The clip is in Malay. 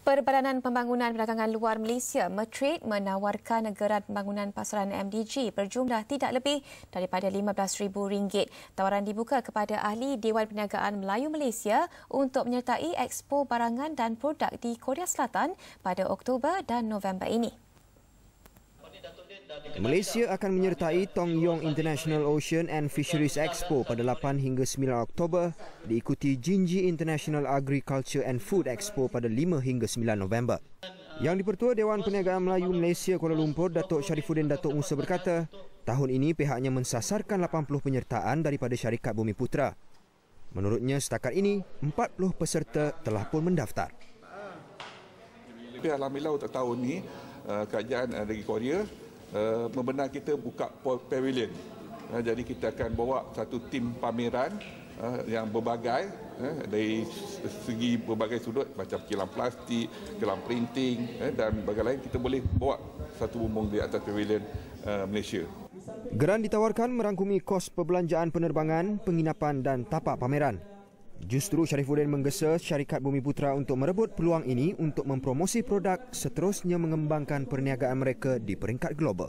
Perbadanan Pembangunan Perdagangan Luar Malaysia Metrade menawarkan geran pembangunan pasaran MDG berjumlah tidak lebih daripada RM15,000. Tawaran dibuka kepada ahli Dewan Perniagaan Melayu Malaysia untuk menyertai Expo Barangan dan Produk di Korea Selatan pada Oktober dan November ini. Malaysia akan menyertai Tong Yong International Ocean and Fisheries Expo pada 8 hingga 9 Oktober diikuti Jinji International Agriculture and Food Expo pada 5 hingga 9 November. Yang dipertua Dewan Perniagaan Melayu Malaysia Kuala Lumpur, Datuk Syarifuddin Datuk Musa berkata, tahun ini pihaknya mensasarkan 80 penyertaan daripada syarikat Bumi Putra. Menurutnya setakat ini, 40 peserta telah pun mendaftar. Alhamdulillah untuk tahun ini, uh, kerajaan dari Korea membenar kita buka pavilion. Uh, jadi kita akan bawa satu tim pameran uh, yang berbagai uh, dari segi berbagai sudut macam kilang plastik, kilang printing uh, dan berbagai lain kita boleh bawa satu bumbung di atas pavilion uh, Malaysia. Geran ditawarkan merangkumi kos perbelanjaan penerbangan, penginapan dan tapak pameran. Justru Syarifuddin menggesa syarikat Bumi Putra untuk merebut peluang ini untuk mempromosi produk seterusnya mengembangkan perniagaan mereka di peringkat global.